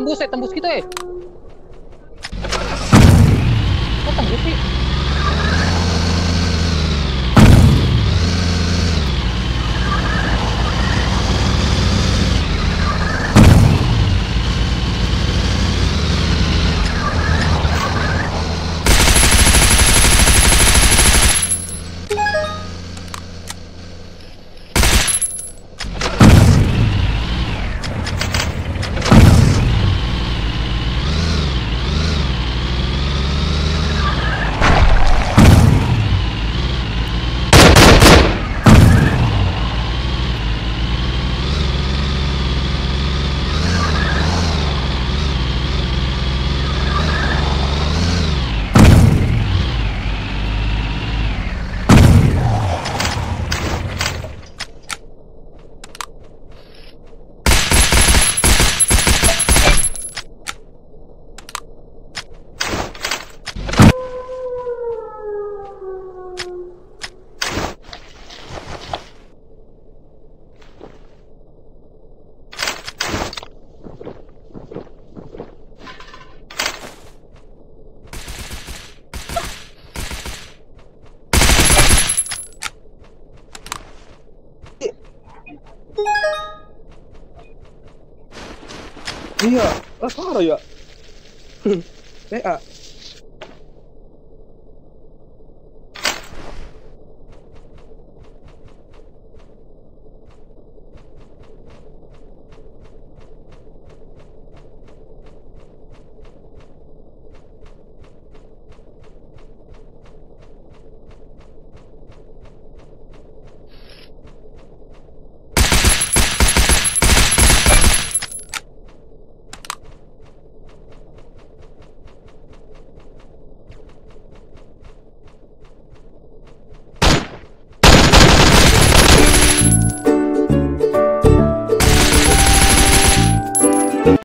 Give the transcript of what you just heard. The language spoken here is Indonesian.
Tembus eh, tembus kita eh. Kok tembus sih? Iya, ah parah ya. PA.